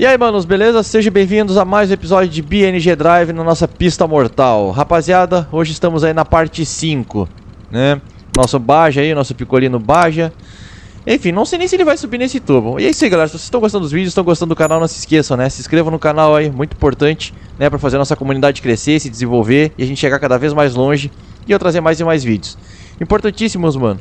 E aí, manos, beleza? Sejam bem-vindos a mais um episódio de BNG Drive na nossa pista mortal. Rapaziada, hoje estamos aí na parte 5, né? Nosso Baja aí, nosso Picolino Baja. Enfim, não sei nem se ele vai subir nesse tubo. E é isso aí, galera. Se vocês estão gostando dos vídeos, estão gostando do canal, não se esqueçam, né? Se inscrevam no canal aí, muito importante, né? Pra fazer a nossa comunidade crescer, se desenvolver e a gente chegar cada vez mais longe e eu trazer mais e mais vídeos. Importantíssimos, mano.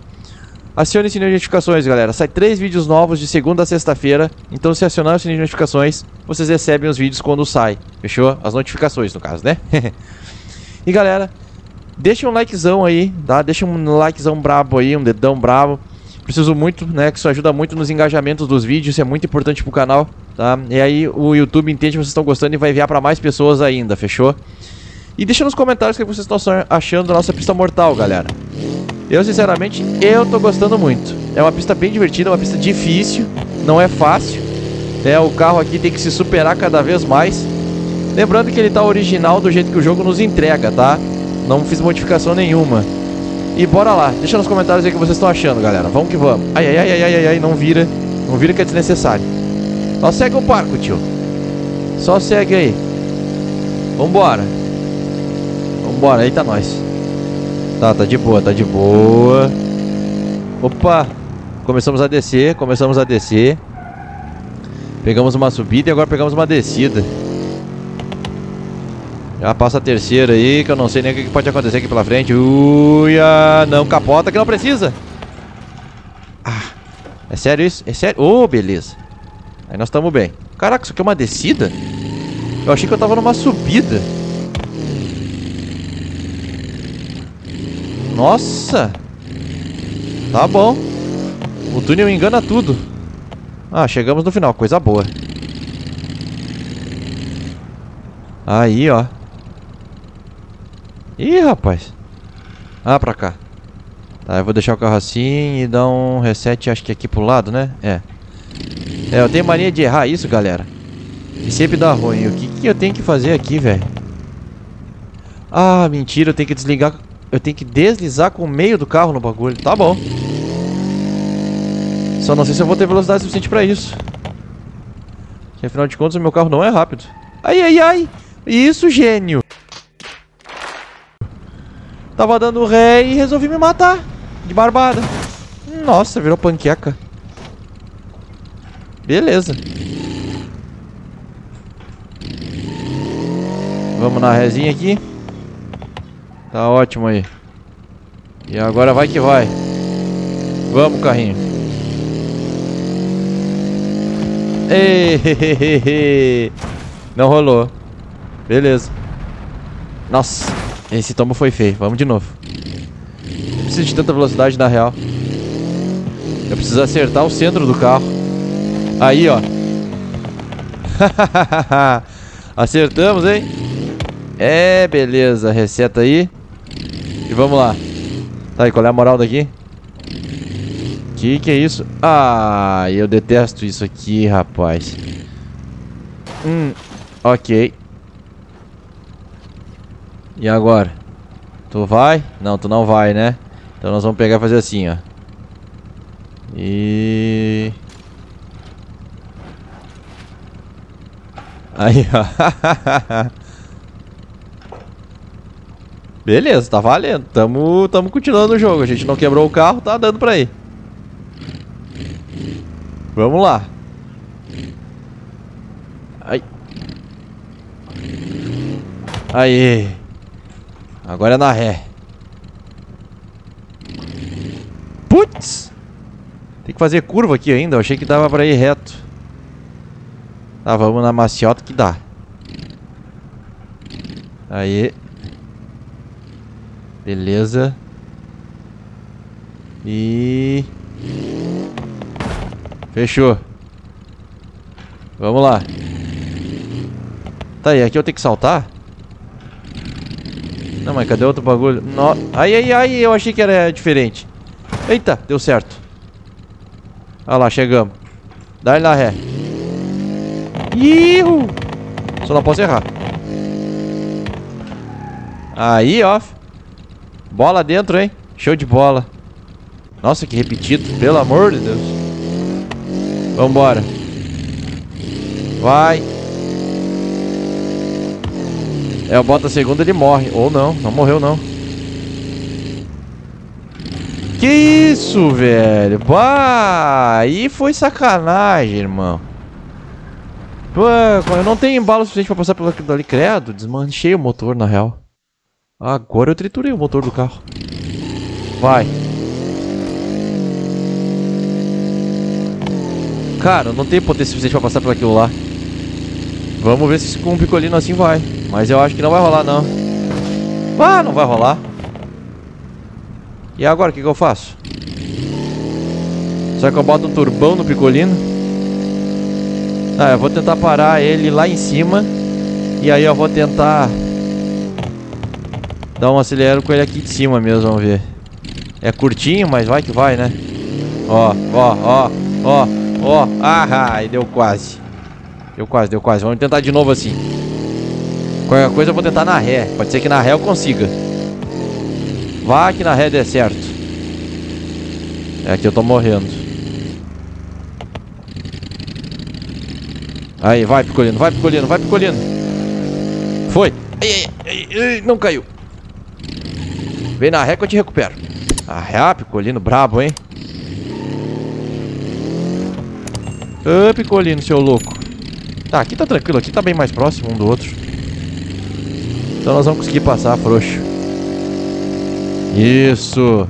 Acione o sininho de notificações, galera. Sai três vídeos novos de segunda a sexta-feira. Então, se acionar o sininho de notificações, vocês recebem os vídeos quando sai. Fechou? As notificações, no caso, né? e, galera, deixa um likezão aí, tá? Deixa um likezão brabo aí, um dedão brabo. Preciso muito, né? Que isso ajuda muito nos engajamentos dos vídeos. Isso é muito importante pro canal, tá? E aí o YouTube entende que vocês estão gostando e vai enviar para mais pessoas ainda, fechou? E deixa nos comentários o que vocês estão achando da nossa pista mortal, galera. Eu, sinceramente, eu tô gostando muito. É uma pista bem divertida, uma pista difícil, não é fácil. Né? O carro aqui tem que se superar cada vez mais. Lembrando que ele tá original do jeito que o jogo nos entrega, tá? Não fiz modificação nenhuma. E bora lá, deixa nos comentários aí o que vocês estão achando, galera. Vamos que vamos. Ai, ai, ai, ai, ai, ai, não vira. Não vira que é desnecessário. Só segue o parco, tio. Só segue aí. Vambora. Vambora, eita nós. Tá, tá de boa, tá de boa. Opa! Começamos a descer, começamos a descer. Pegamos uma subida e agora pegamos uma descida. Já passa a terceira aí, que eu não sei nem o que pode acontecer aqui pela frente. Uia! Não capota que não precisa. Ah, é sério isso? É sério? Ô, oh, beleza. Aí nós estamos bem. Caraca, isso aqui é uma descida? Eu achei que eu tava numa subida. Nossa! Tá bom. O túnel engana tudo. Ah, chegamos no final. Coisa boa. Aí, ó. Ih, rapaz. Ah, pra cá. Tá, eu vou deixar o carro assim e dar um reset, acho que aqui pro lado, né? É. É, eu tenho mania de errar isso, galera. E sempre dá ruim. O que, que eu tenho que fazer aqui, velho? Ah, mentira. Eu tenho que desligar eu tenho que deslizar com o meio do carro no bagulho. Tá bom. Só não sei se eu vou ter velocidade suficiente pra isso. Porque, afinal de contas, o meu carro não é rápido. Ai, ai, ai. Isso, gênio. Tava dando ré e resolvi me matar. De barbada. Nossa, virou panqueca. Beleza. Vamos na resinha aqui. Tá ótimo aí. E agora vai que vai. Vamos, carrinho. Ei, Não rolou. Beleza. Nossa, esse tombo foi feio. Vamos de novo. Não preciso de tanta velocidade na real. Eu preciso acertar o centro do carro. Aí, ó. Acertamos, hein? É, beleza. Reseta aí. E vamos lá. Tá, e qual é a moral daqui? Que que é isso? Ah, eu detesto isso aqui, rapaz. Hum, ok. E agora? Tu vai? Não, tu não vai, né? Então nós vamos pegar e fazer assim, ó. E... Aí, ó. Beleza, tá valendo. Tamo, tamo continuando o jogo. A gente não quebrou o carro, tá dando pra ir. Vamos lá. Ai. Aí. Agora é na ré. Putz! Tem que fazer curva aqui ainda. Eu achei que dava pra ir reto. Tá, vamos na maciota que dá. Aí. Beleza. E... Fechou. Vamos lá. Tá, e aqui eu tenho que saltar? Não, mas cadê outro bagulho? No... Ai, ai, ai, eu achei que era diferente. Eita, deu certo. Olha lá, chegamos. Dá-lhe na ré. Ihu! Só não posso errar. Aí, ó. Bola dentro, hein? Show de bola. Nossa, que repetido. Pelo amor de Deus. Vambora. Vai. É, eu boto a segunda ele morre. Ou não, não morreu não. Que isso, velho? Bah, aí foi sacanagem, irmão. Pô, eu não tenho embalo suficiente pra passar pelo aquilo ali, credo. Desmanchei o motor, na real. Agora eu triturei o motor do carro. Vai. Cara, não tem potência suficiente pra passar por aquilo lá. Vamos ver se com um picolino assim vai. Mas eu acho que não vai rolar, não. Ah, não vai rolar. E agora, o que, que eu faço? Será que eu boto um turbão no picolino? Ah, eu vou tentar parar ele lá em cima. E aí eu vou tentar... Dar um acelero com ele aqui de cima mesmo, vamos ver. É curtinho, mas vai que vai, né? Ó, ó, ó, ó, ó. Ah, deu quase. Deu quase, deu quase. Vamos tentar de novo assim. Qualquer coisa eu vou tentar na ré. Pode ser que na ré eu consiga. Vá que na ré dê certo. É que eu tô morrendo. Aí, vai, Picolino, vai, Picolino, vai, Picolino. Foi. Ai, ai, ai, não caiu. Vem na ré que eu te recupero. Ah, Picolino, brabo, hein? Ô, Picolino, seu louco. Tá, aqui tá tranquilo, aqui tá bem mais próximo um do outro. Então nós vamos conseguir passar, frouxo. Isso.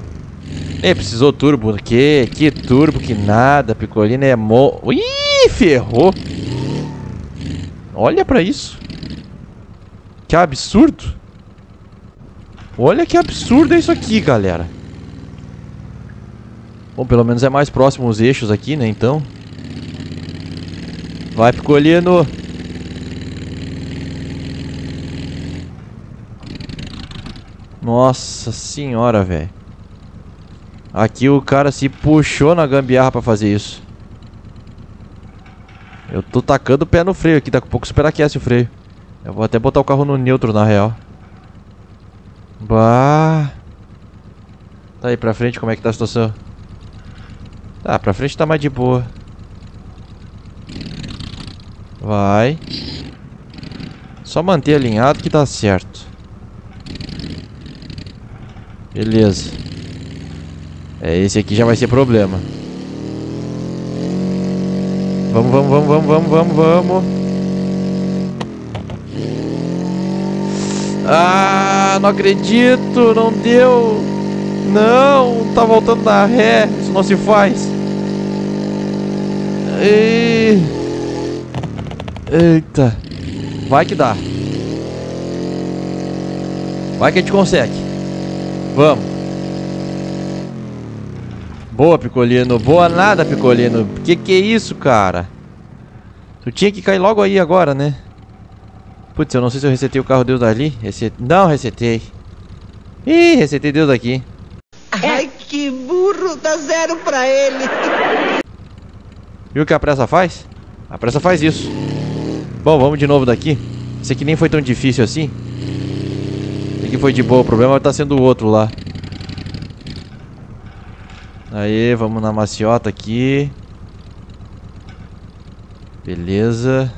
Nem precisou turbo. Que? Que turbo, que nada. Picolino é mo... Ih, ferrou. Olha pra isso. Que absurdo. Olha que absurdo isso aqui, galera. Bom, pelo menos é mais próximo os eixos aqui, né, então. Vai, Picolino. Nossa senhora, velho. Aqui o cara se puxou na gambiarra pra fazer isso. Eu tô tacando o pé no freio aqui, daqui a pouco superaquece o freio. Eu vou até botar o carro no neutro, na real. Bah. Tá aí pra frente, como é que tá a situação? Tá, pra frente tá mais de boa. Vai. Só manter alinhado que tá certo. Beleza. É, esse aqui já vai ser problema. Vamos, vamos, vamos, vamos, vamos, vamos, vamos. Ah, não acredito, não deu. Não, tá voltando na ré, isso não se faz. E... Eita. Vai que dá. Vai que a gente consegue. Vamos. Boa, Picolino. Boa nada, Picolino. Que que é isso, cara? Tu tinha que cair logo aí agora, né? Putz, eu não sei se eu resetei o carro Deus dali. Reset... Não, resetei. Ih, resetei Deus daqui. Ai, que burro. Dá zero pra ele. Viu o que a pressa faz? A pressa faz isso. Bom, vamos de novo daqui. Esse aqui nem foi tão difícil assim. Esse aqui foi de boa. O problema tá sendo o outro lá. Aí, vamos na maciota aqui. Beleza.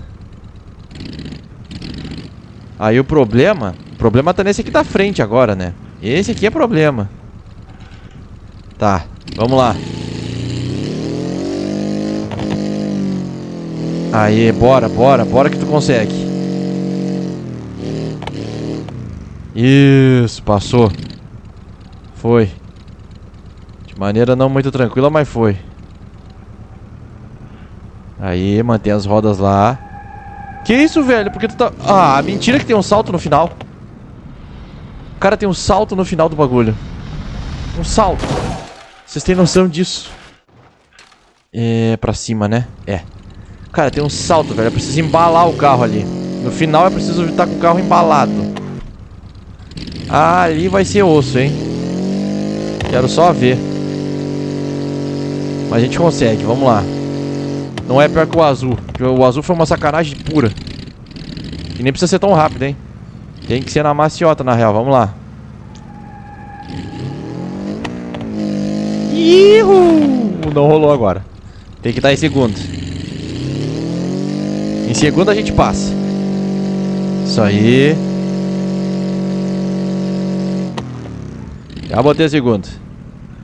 Aí o problema... O problema tá nesse aqui da frente agora, né? Esse aqui é problema. Tá, vamos lá. Aí, bora, bora, bora que tu consegue. Isso, passou. Foi. De maneira não muito tranquila, mas foi. Aí, mantém as rodas lá. Que isso, velho? Porque tu tá... Ah, mentira que tem um salto no final. O cara tem um salto no final do bagulho. Um salto. Vocês têm noção disso? É... Pra cima, né? É. Cara, tem um salto, velho. Eu preciso embalar o carro ali. No final é preciso estar com o carro embalado. Ah, ali vai ser osso, hein? Quero só ver. Mas a gente consegue, vamos lá. Não é pior que o azul. O azul foi uma sacanagem pura. E nem precisa ser tão rápido, hein? Tem que ser na maciota, na real. Vamos lá. Ihu! Não rolou agora. Tem que estar em segundo. Em segunda a gente passa. Isso aí. Já botei a segunda.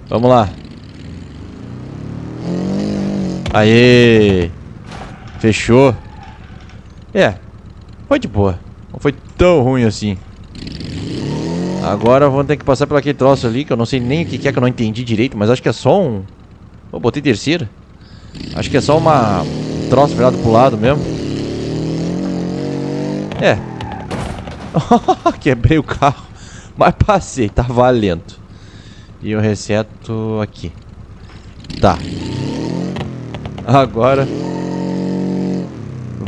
Vamos lá. Aê! Fechou. É. Foi de boa. Não foi tão ruim assim. Agora vamos ter que passar por aquele troço ali, que eu não sei nem o que é que eu não entendi direito, mas acho que é só um... Eu botei terceira. Acho que é só uma... Um troço virado pro lado mesmo. É. Quebrei o carro. Mas passei, tá valendo. E eu reseto aqui. Tá. Agora...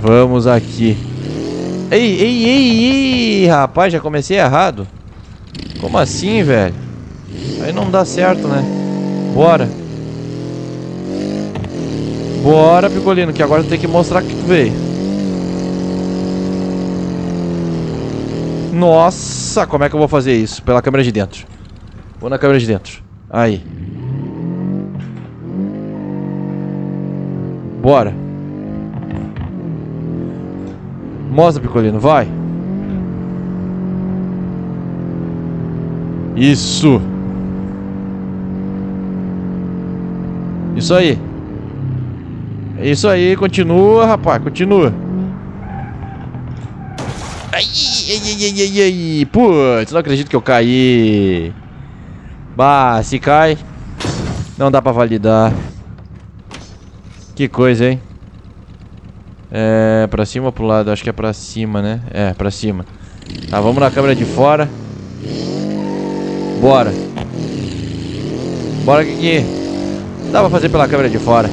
Vamos aqui. Ei, ei, ei, ei, rapaz, já comecei errado. Como assim, velho? Aí não dá certo, né? Bora. Bora, Picolino, que agora tem que mostrar que tu veio. Nossa, como é que eu vou fazer isso? Pela câmera de dentro. Vou na câmera de dentro. Aí. Bora. Mostra, Picolino, vai. Isso. Isso aí. É isso aí, continua, rapaz, continua. Ai, ai, ai, ai, ai, Putz, não acredito que eu caí. Bah, se cai, não dá pra validar. Que coisa, hein? É, pra cima ou pro lado? Acho que é pra cima, né? É, pra cima. Tá, vamos na câmera de fora. Bora. Bora que, dá pra fazer pela câmera de fora.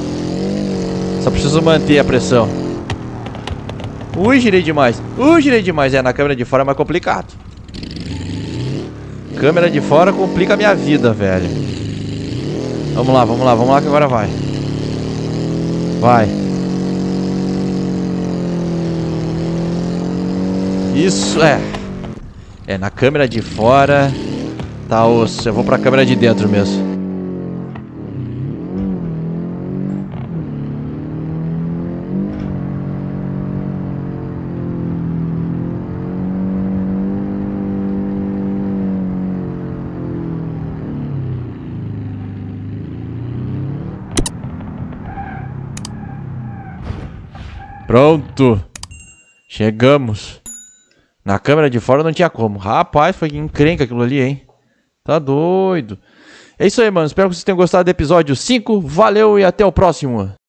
Só preciso manter a pressão. Ui, girei demais. Ui, girei demais. É, na câmera de fora é mais complicado. Câmera de fora complica a minha vida, velho. Vamos lá, vamos lá, vamos lá que agora vai. Vai. Isso, é. É, na câmera de fora... Tá osso. Eu vou pra câmera de dentro mesmo. Pronto. Chegamos. Na câmera de fora não tinha como. Rapaz, foi encrenca aquilo ali, hein? Tá doido. É isso aí, mano. Espero que vocês tenham gostado do episódio 5. Valeu e até o próximo.